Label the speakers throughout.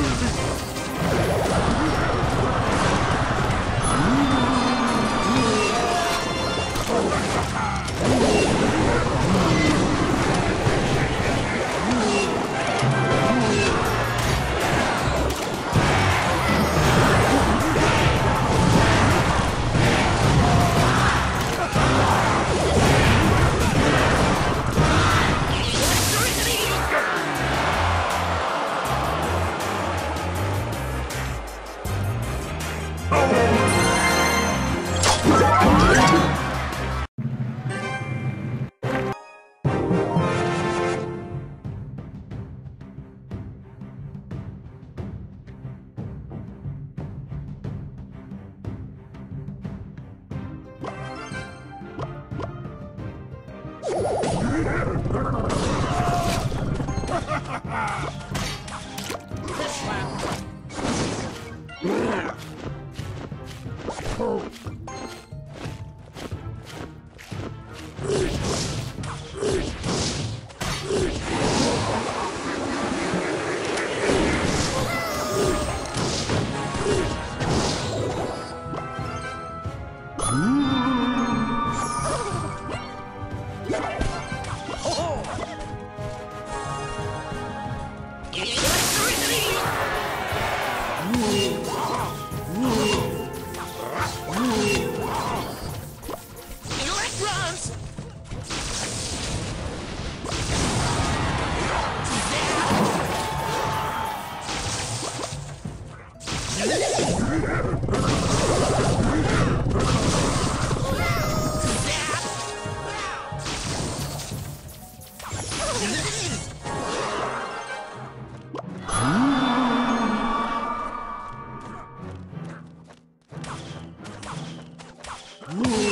Speaker 1: あっ Ooh.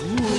Speaker 1: Ooh.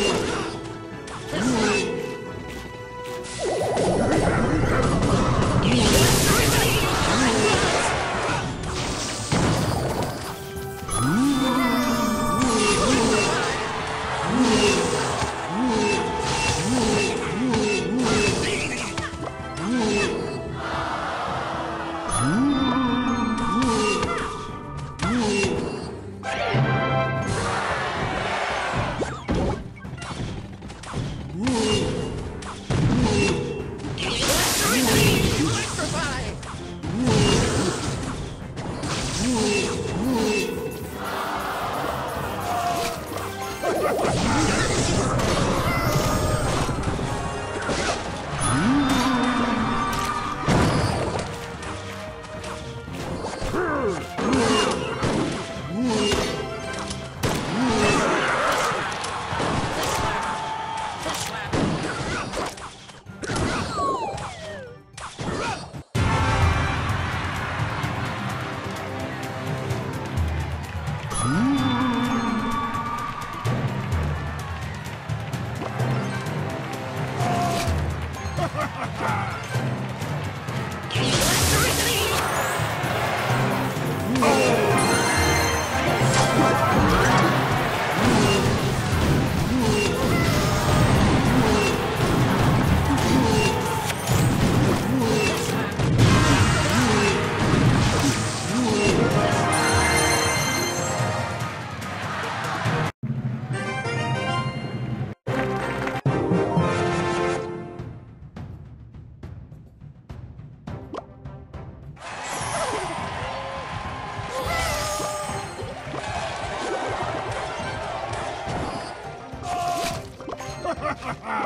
Speaker 1: ha ha ha!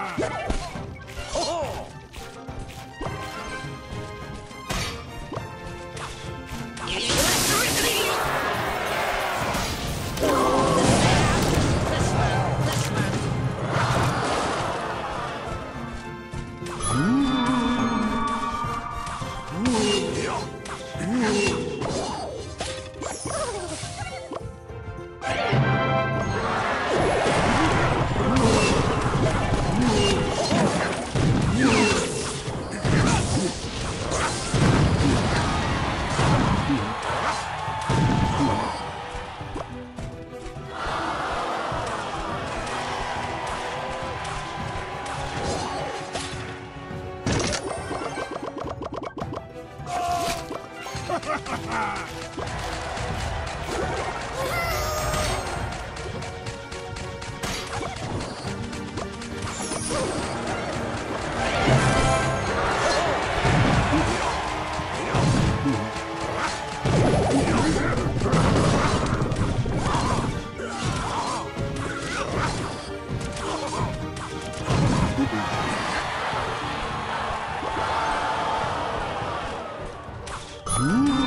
Speaker 1: Uh!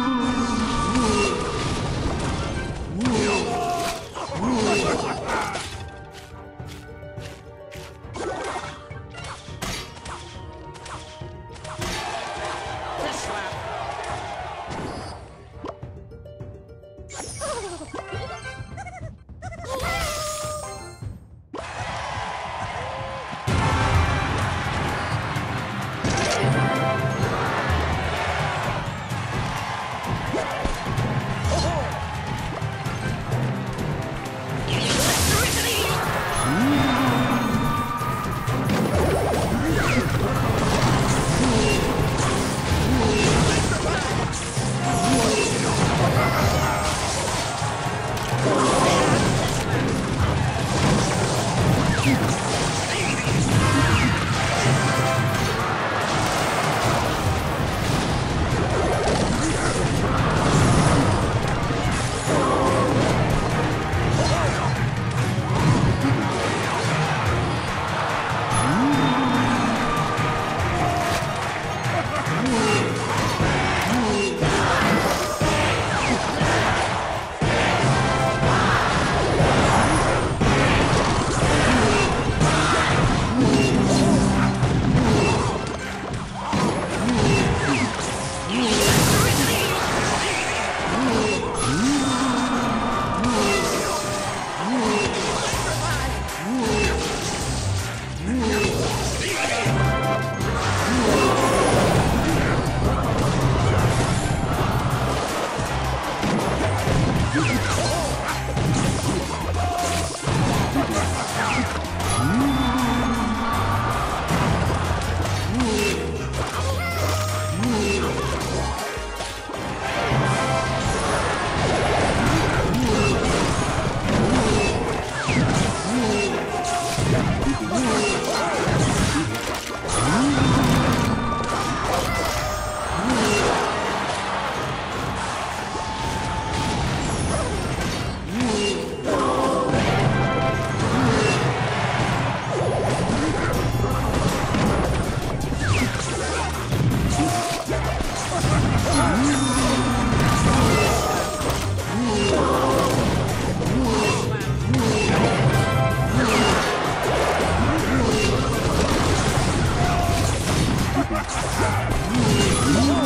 Speaker 1: やった